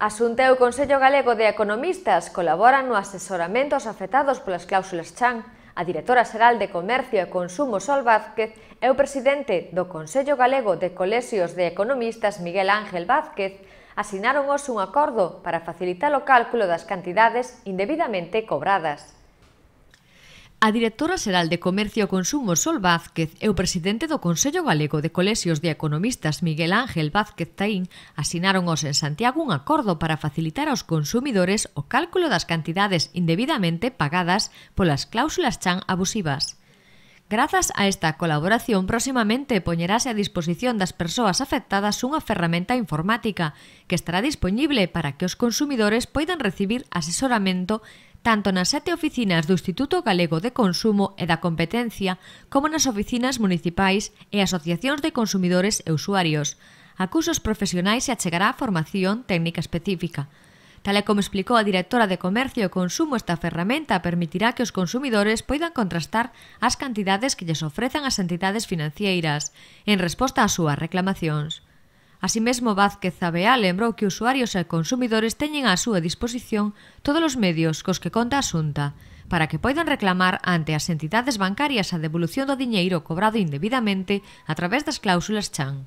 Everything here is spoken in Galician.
Asunta e o Consello Galego de Economistas colaboran no asesoramento aos afectados polas cláusulas chan. A directora xeral de Comercio e Consumo Sol Vázquez e o presidente do Consello Galego de Colexios de Economistas Miguel Ángel Vázquez asinaron hoxe un acordo para facilitar o cálculo das cantidades indebidamente cobradas. A directora xeral de Comercio e Consumo Sol Vázquez e o presidente do Consello Galego de Colexios de Economistas Miguel Ángel Vázquez Taín asinaron os en Santiago un acordo para facilitar aos consumidores o cálculo das cantidades indebidamente pagadas polas cláusulas chan abusivas. Grazas a esta colaboración, próximamente poñerase a disposición das persoas afectadas unha ferramenta informática que estará disponible para que os consumidores poidan recibir asesoramento tanto nas sete oficinas do Instituto Galego de Consumo e da Competencia como nas oficinas municipais e asociacións de consumidores e usuarios. A cursos profesionais se achegará a formación técnica específica. Tal e como explicou a directora de Comercio e Consumo, esta ferramenta permitirá que os consumidores poidan contrastar as cantidades que lles ofrezan as entidades financeiras en resposta ás súas reclamacións. Así mesmo, Vázquez Zabea lembrou que usuarios e consumidores teñen á súa disposición todos os medios cos que conta a Xunta para que poidan reclamar ante as entidades bancarias a devolución do diñeiro cobrado indebidamente a través das cláusulas chan.